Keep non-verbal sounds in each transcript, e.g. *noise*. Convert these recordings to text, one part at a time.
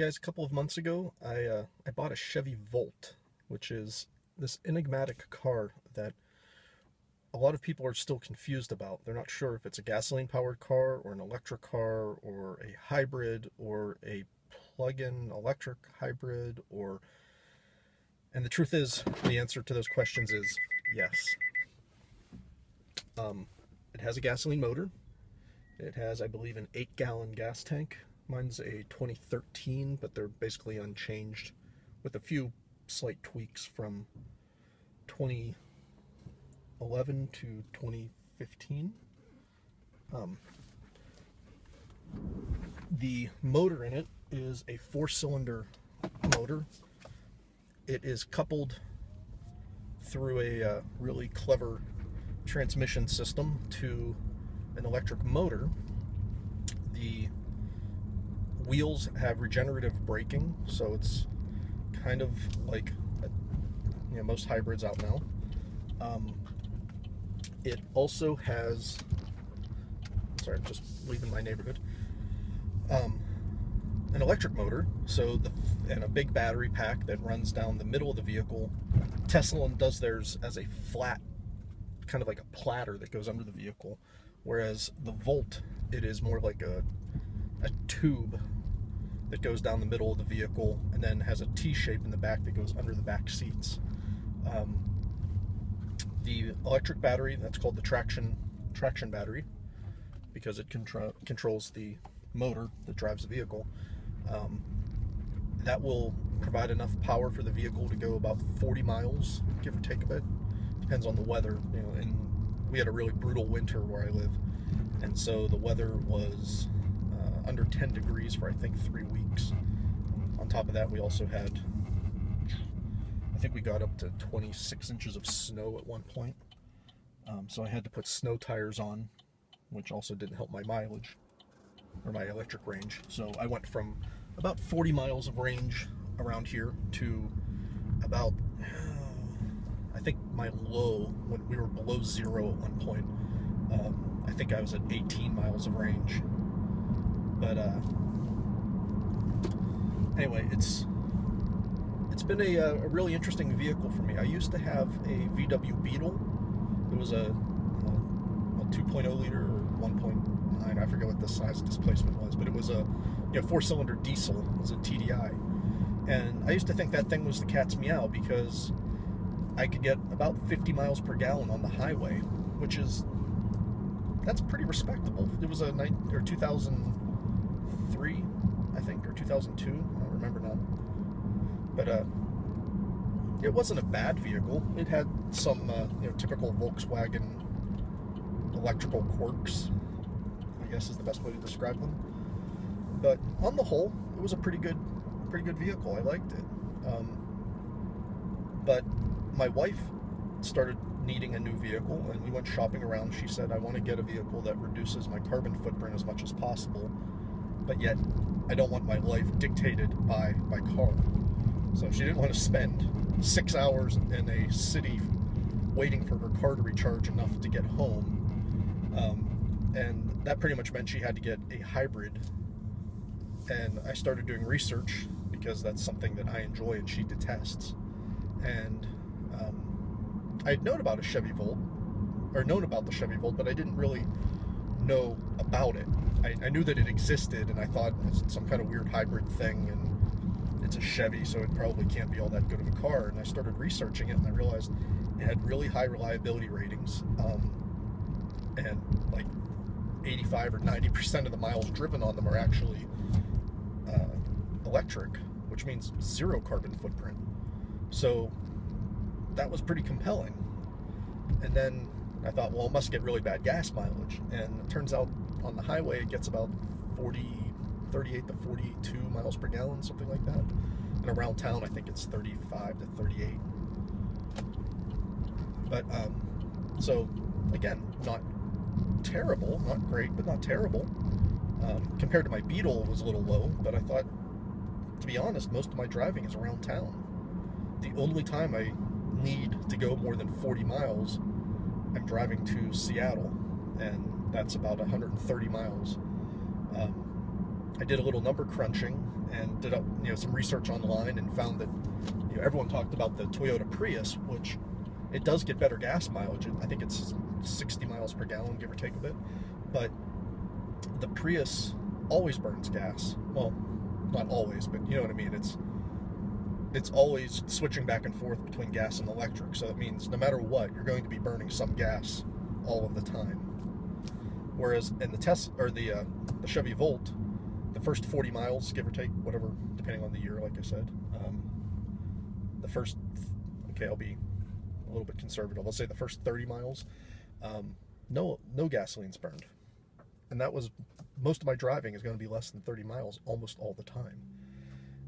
guys, a couple of months ago, I uh, I bought a Chevy Volt, which is this enigmatic car that a lot of people are still confused about. They're not sure if it's a gasoline-powered car or an electric car or a hybrid or a plug-in electric hybrid or and the truth is the answer to those questions is yes. Um, it has a gasoline motor. It has, I believe, an eight-gallon gas tank Mine's a 2013, but they're basically unchanged with a few slight tweaks from 2011 to 2015. Um, the motor in it is a four-cylinder motor. It is coupled through a uh, really clever transmission system to an electric motor. The wheels have regenerative braking, so it's kind of like you know, most hybrids out now. Um, it also has, sorry, I'm just leaving my neighborhood. Um, an electric motor, so the and a big battery pack that runs down the middle of the vehicle. Tesla does theirs as a flat, kind of like a platter that goes under the vehicle, whereas the Volt it is more like a a tube that goes down the middle of the vehicle and then has a T shape in the back that goes under the back seats. Um, the electric battery, that's called the traction traction battery because it contro controls the motor that drives the vehicle. Um, that will provide enough power for the vehicle to go about 40 miles, give or take a bit. Depends on the weather. You know, and we had a really brutal winter where I live, and so the weather was under 10 degrees for I think three weeks. On top of that, we also had, I think we got up to 26 inches of snow at one point. Um, so I had to put snow tires on, which also didn't help my mileage or my electric range. So I went from about 40 miles of range around here to about, *sighs* I think my low, when we were below zero at one point, um, I think I was at 18 miles of range but uh, anyway, it's it's been a, uh, a, really interesting vehicle for me. I used to have a VW Beetle. It was a, a, a 2.0 liter or 1.9. I forget what the size displacement was, but it was a you know, four-cylinder diesel. It was a TDI, and I used to think that thing was the cat's meow because I could get about 50 miles per gallon on the highway, which is that's pretty respectable. It was a nine, or 2000 2003, I think, or 2002. I don't remember now. But uh, it wasn't a bad vehicle. It had some, uh, you know, typical Volkswagen electrical quirks. I guess is the best way to describe them. But on the whole, it was a pretty good, pretty good vehicle. I liked it. Um, but my wife started needing a new vehicle and we went shopping around she said i want to get a vehicle that reduces my carbon footprint as much as possible but yet I don't want my life dictated by my car. So she didn't want to spend six hours in a city waiting for her car to recharge enough to get home. Um, and that pretty much meant she had to get a hybrid. And I started doing research because that's something that I enjoy and she detests. And um, I had known about a Chevy Volt, or known about the Chevy Volt, but I didn't really know about it. I, I knew that it existed, and I thought it's some kind of weird hybrid thing, and it's a Chevy, so it probably can't be all that good of a car. And I started researching it, and I realized it had really high reliability ratings, um, and like 85 or 90 percent of the miles driven on them are actually uh, electric, which means zero carbon footprint. So that was pretty compelling. And then I thought, well, it must get really bad gas mileage. And it turns out on the highway it gets about 40, 38 to 42 miles per gallon, something like that. And around town, I think it's 35 to 38. But, um, so, again, not terrible, not great, but not terrible. Um, compared to my Beetle, was a little low, but I thought, to be honest, most of my driving is around town. The only time I need to go more than 40 miles I'm driving to Seattle, and that's about 130 miles. Um, I did a little number crunching and did you know some research online and found that you know everyone talked about the Toyota Prius, which it does get better gas mileage. I think it's 60 miles per gallon, give or take a bit. But the Prius always burns gas. Well, not always, but you know what I mean. It's it's always switching back and forth between gas and electric. So that means no matter what, you're going to be burning some gas all of the time. Whereas in the Tesla or the uh, the Chevy Volt, the first 40 miles, give or take, whatever, depending on the year, like I said, um, the first okay, I'll be a little bit conservative. I'll say the first 30 miles, um, no no gasoline's burned, and that was most of my driving is going to be less than 30 miles almost all the time.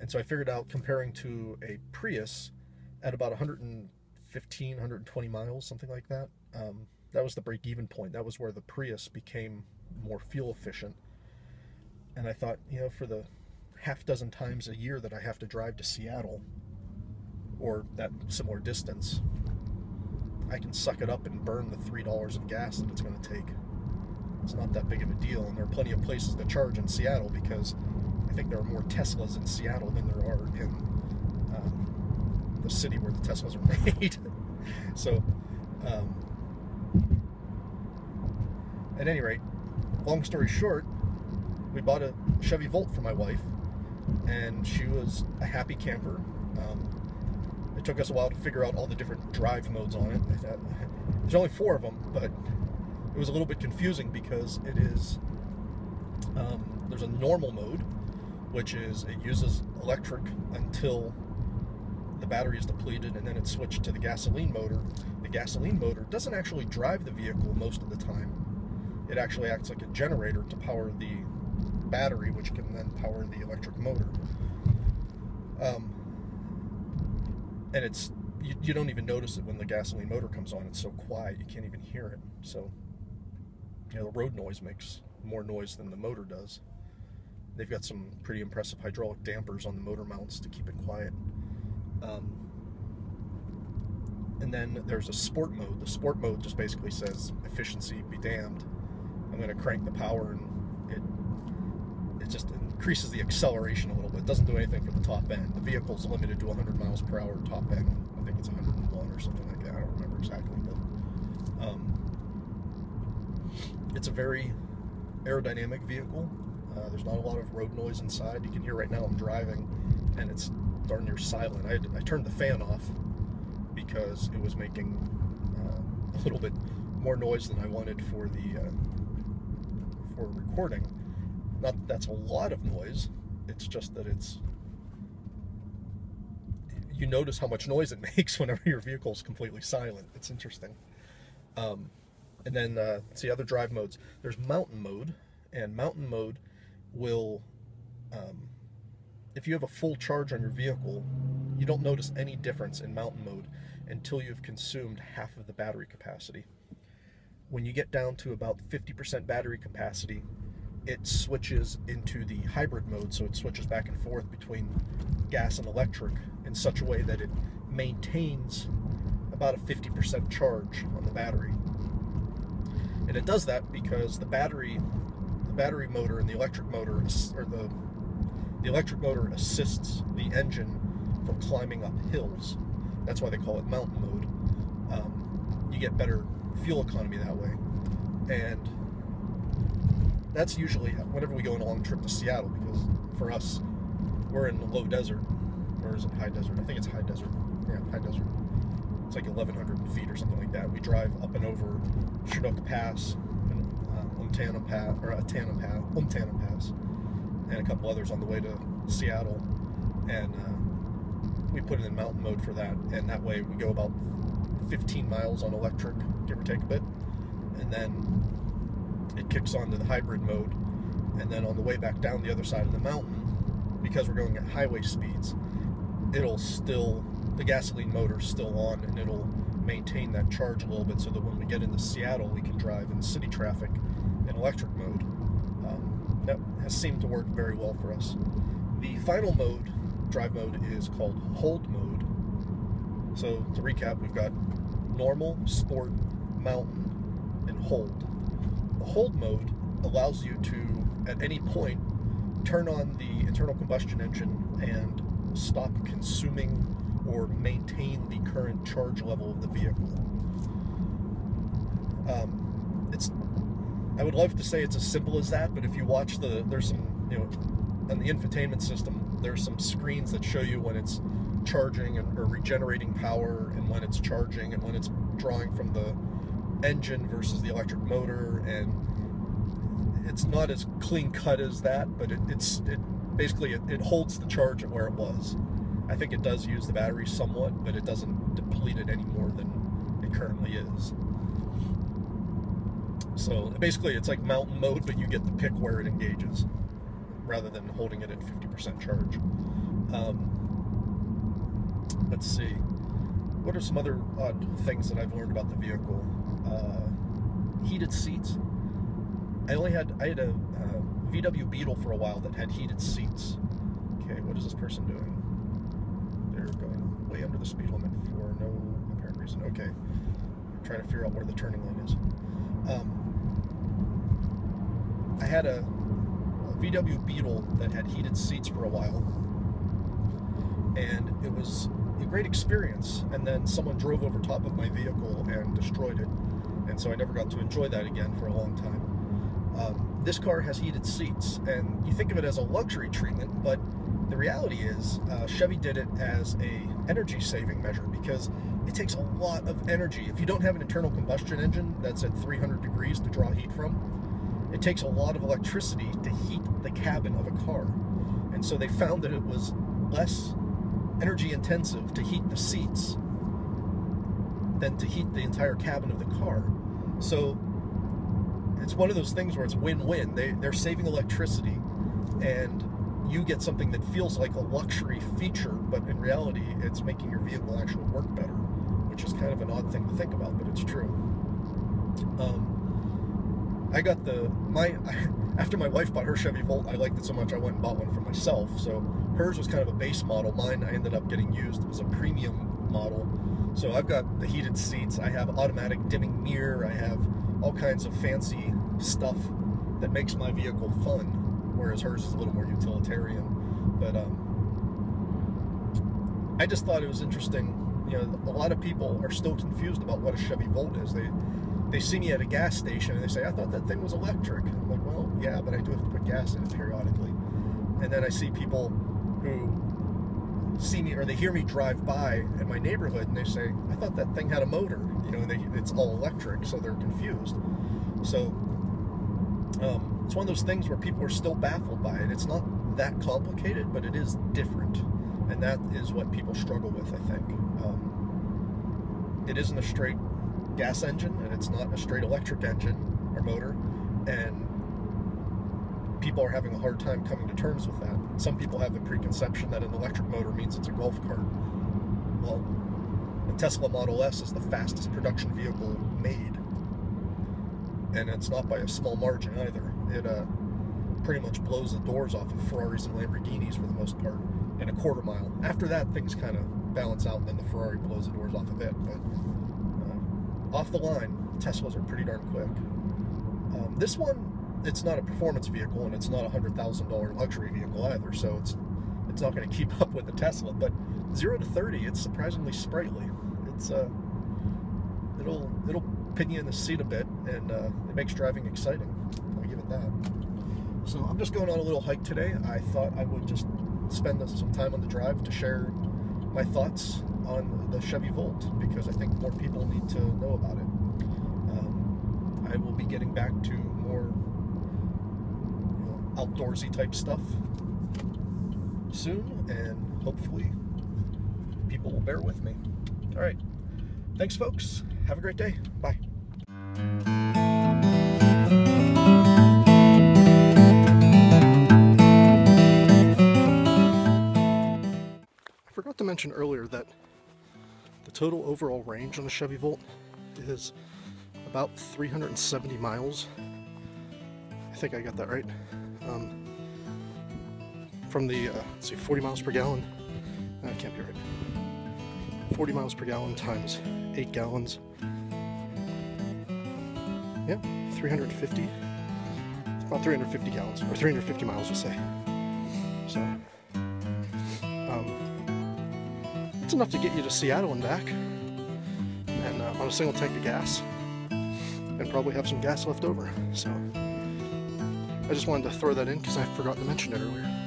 And so I figured out comparing to a Prius at about 115, 120 miles, something like that. Um, that was the break-even point. That was where the Prius became more fuel efficient. And I thought, you know, for the half dozen times a year that I have to drive to Seattle or that similar distance, I can suck it up and burn the three dollars of gas that it's going to take. It's not that big of a deal, and there are plenty of places to charge in Seattle because think there are more Teslas in Seattle than there are in um, the city where the Teslas are *laughs* made. so, um, at any rate, long story short, we bought a Chevy Volt for my wife, and she was a happy camper. Um, it took us a while to figure out all the different drive modes on it. There's only four of them, but it was a little bit confusing because it is um, there's a normal mode, which is it uses electric until the battery is depleted, and then it's switched to the gasoline motor. The gasoline motor doesn't actually drive the vehicle most of the time. It actually acts like a generator to power the battery, which can then power the electric motor. Um, and it's you, you don't even notice it when the gasoline motor comes on. It's so quiet you can't even hear it. So you know the road noise makes more noise than the motor does. They've got some pretty impressive hydraulic dampers on the motor mounts to keep it quiet. Um, and then there's a sport mode. The sport mode just basically says efficiency be damned. I'm going to crank the power and it it just increases the acceleration a little bit. It doesn't do anything for the top end. The vehicle's limited to 100 miles per hour top end. I think it's 101 or something like that. I don't remember exactly, but um, it's a very aerodynamic vehicle. Uh, there's not a lot of road noise inside. You can hear right now I'm driving, and it's darn near silent. I, I turned the fan off because it was making uh, a little bit more noise than I wanted for the uh, for recording not that that's a lot of noise, it's just that it's. You notice how much noise it *laughs* makes whenever your vehicle is completely silent. It's interesting. Um, and then, uh, see other drive modes. There's mountain mode, and mountain mode will, um, if you have a full charge on your vehicle, you don't notice any difference in mountain mode until you've consumed half of the battery capacity. When you get down to about 50% battery capacity, it switches into the hybrid mode, so it switches back and forth between gas and electric in such a way that it maintains about a 50% charge on the battery. And it does that because the battery, battery motor and the electric motor, or the the electric motor assists the engine from climbing up hills. That's why they call it mountain mode. Um, you get better fuel economy that way, and that's usually whenever we go on a long trip to Seattle because for us, we're in the low desert. Or is it high desert? I think it's high desert. Yeah, high desert. It's like 1,100 feet or something like that. We drive up and over Chinook Pass, uh, Pass, or Atana Pass, Untana Pass, and a couple others on the way to Seattle. And uh, we put it in mountain mode for that, and that way we go about 15 miles on electric, give or take a bit, and then it kicks on to the hybrid mode. And then on the way back down the other side of the mountain, because we're going at highway speeds, it'll still, the gasoline motor's still on and it'll maintain that charge a little bit so that when we get into Seattle, we can drive in city traffic in electric mode. Um, that has seemed to work very well for us. The final mode, drive mode, is called hold mode. So to recap, we've got normal, sport, mountain, and hold The hold mode allows you to, at any point, turn on the internal combustion engine and stop consuming or maintain the current charge level of the vehicle. Um, I would love to say it's as simple as that, but if you watch the there's some you know on the infotainment system there's some screens that show you when it's charging and, or regenerating power and when it's charging and when it's drawing from the engine versus the electric motor. And it's not as clean cut as that but it, it's it basically it, it holds the charge at where it was. I think it does use the battery somewhat but it doesn't deplete it any more than it currently is so basically it's like mountain mode but you get to pick where it engages rather than holding it at 50% charge um, let's see what are some other odd things that I've learned about the vehicle uh, heated seats. I only had I had a uh, VW Beetle for a while that had heated seats. Okay, what is this person doing? They're going way under the speed limit for no apparent reason. Okay, I'm trying to figure out where the turning lane is. Um, I had a, a VW Beetle that had heated seats for a while, and it was a great experience. And then someone drove over top of my vehicle and destroyed it. And so I never got to enjoy that again for a long time. Um, this car has heated seats, and you think of it as a luxury treatment, but the reality is uh, Chevy did it as a energy saving measure because it takes a lot of energy. If you don't have an internal combustion engine that's at 300 degrees to draw heat from, it takes a lot of electricity to heat the cabin of a car. And so they found that it was less energy intensive to heat the seats than to heat the entire cabin of the car. So it's one of those things where it's win-win. They they're saving electricity and you get something that feels like a luxury feature, but in reality it's making your vehicle actually work better, which is kind of an odd thing to think about, but it's true. Um, I got the my *laughs* after my wife bought her Chevy Volt, I liked it so much I went and bought one for myself. So hers was kind of a base model. Mine I ended up getting used. It was a premium model. So I've got the heated seats. I have automatic dimming mirror. I have all kinds of fancy stuff that makes my vehicle fun, whereas hers is a little more utilitarian. But um, I just thought it was interesting. You know, a lot of people are still confused about what a Chevy Volt is. They they see me at a gas station and they say, I thought that thing was electric. I'm like, well, yeah, but I do have to put gas in it periodically. And then I see people who see me or they hear me drive by in my neighborhood and they say, I thought that thing had a motor, you know, and they, it's all electric, so they're confused. So um, it's one of those things where people are still baffled by it. It's not that complicated, but it is different. And that is what people struggle with, I think. Um, it isn't a straight gas engine and it's not a straight electric engine or motor and people are having a hard time coming to terms with that. Some people have the preconception that an electric motor means it's a golf cart. Well, the Tesla Model S is the fastest production vehicle made. And it's not by a small margin either. It uh, pretty much blows the doors off of Ferraris and Lamborghinis for the most part in a quarter mile. After that, things kind of balance out, and then the Ferrari blows the doors off of it. But off the line, Teslas are pretty darn quick. Um, this one, it's not a performance vehicle and it's not a hundred thousand dollar luxury vehicle either, so it's it's not going *laughs* to keep up with the Tesla. But zero to thirty, it's surprisingly sprightly. It's uh, it'll it'll pin you in the seat a bit, and uh, it makes driving exciting. I'll give it that. So I'm just going on a little hike today. I thought I would just spend some time on the drive to share my thoughts on the Chevy Volt because I think more people need to know about it. Um, I will be getting back to more you know, outdoorsy type stuff soon, and hopefully people will bear with me. All right. Thanks, folks. Have a great day. Bye. I forgot to mention earlier that total overall range on the Chevy Volt is about 370 miles. I think I got that right. Um, from the, uh, let's see, 40 miles per gallon. That can't be right. 40 miles per gallon times 8 gallons. Yeah, 350. About 350 gallons, or 350 miles, we'll say. So, enough to get you to Seattle and back, and uh, on a single tank of gas, and probably have some gas left over. So, I just wanted to throw that in because I forgot to mention it earlier.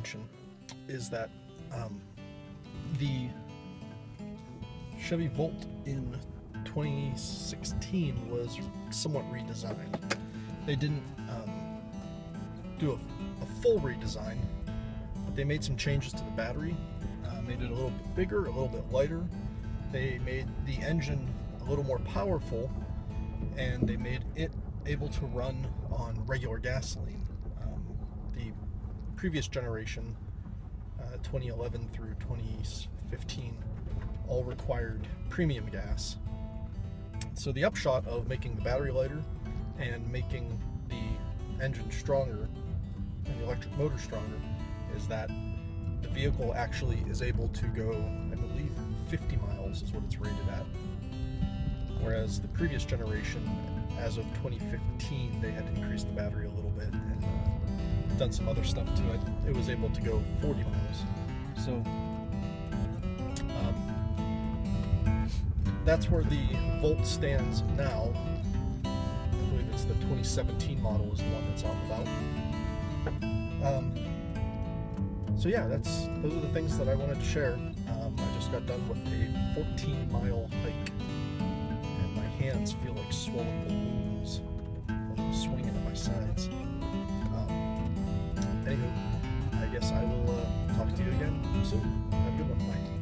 Mention is that um, the Chevy Volt in 2016 was somewhat redesigned. They didn't um, do a, a, full redesign, but they made some changes to the battery, uh, made it a little bit bigger, a little bit lighter. They made the engine a little more powerful, and they made it able to run on regular gasoline previous generation, uh, 2011 through 2015, all required premium gas. So the upshot of making the battery lighter and making the engine stronger and the electric motor stronger is that the vehicle actually is able to go, I believe, 50 miles is what it's rated at. Whereas the previous generation, as of 2015, they had increased the battery a little bit and uh, done some other stuff to it, it was able to go 40 miles. So um, that's where the Volt stands now. I believe it's the 2017 model is the one that's out about. Um, so yeah, that's those are the things that I wanted to share. Um, I just got done with a 14 mile hike, and my hands feel like swollen balloons swinging at my sides anywho, I guess I will uh, talk to you again soon. Have a good one. Bye.